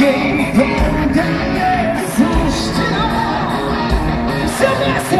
Quem verdadeiro é frustrado Se eu